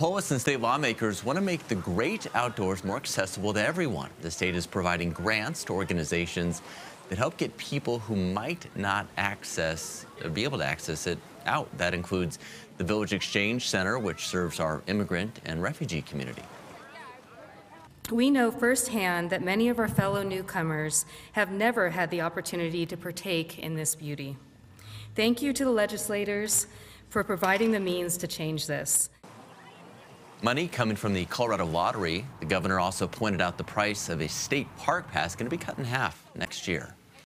Powassan state lawmakers want to make the great outdoors more accessible to everyone. The state is providing grants to organizations that help get people who might not access, be able to access it out. That includes the Village Exchange Center, which serves our immigrant and refugee community. We know firsthand that many of our fellow newcomers have never had the opportunity to partake in this beauty. Thank you to the legislators for providing the means to change this. Money coming from the Colorado Lottery. The governor also pointed out the price of a state park pass going to be cut in half next year.